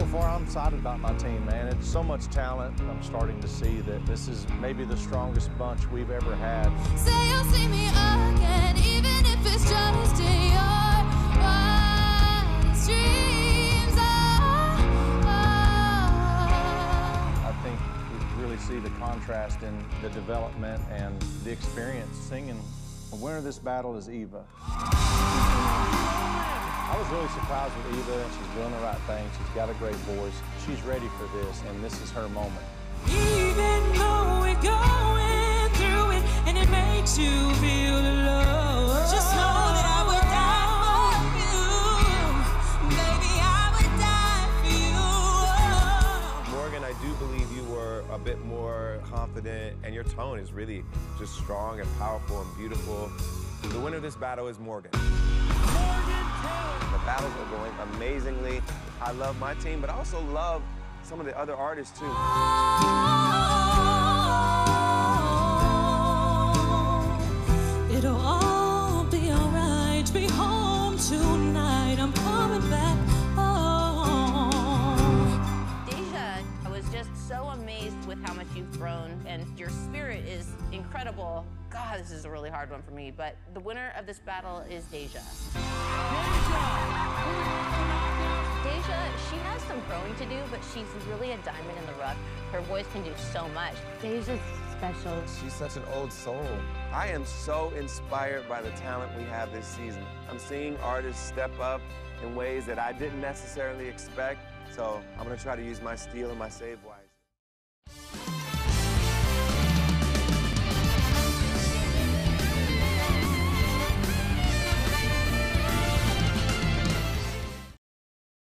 So far, I'm excited about my team, man. It's so much talent. I'm starting to see that this is maybe the strongest bunch we've ever had. Say you'll see me again, even if it's just in your wildest dreams. Oh, oh. I think we really see the contrast in the development and the experience singing. The winner of this battle is Eva. I was really surprised with Eva, and she's doing the right thing. She's got a great voice. She's ready for this, and this is her moment. Even though we're going through it and it makes you feel alone, just know that I would die for you. Baby, I would die for you. Morgan, I do believe you were a bit more confident, and your tone is really just strong and powerful and beautiful. The winner of this battle is Morgan. The battles are going amazingly. I love my team, but I also love some of the other artists too. Oh, it'll all be alright. Be home tonight. I'm coming back home. Daysia, I was just so amazed with how much you've grown, and your spirit is incredible. God, this is a really hard one for me, but the winner of this battle is Daysia. Daysia, she has some growing to do, but she's really a diamond in the rough. Her voice can do so much. Daysia's special. She's such an old soul. I am so inspired by the talent we have this season. I'm seeing artists step up in ways that I didn't necessarily expect. So I'm gonna try to use my steal and my save wire.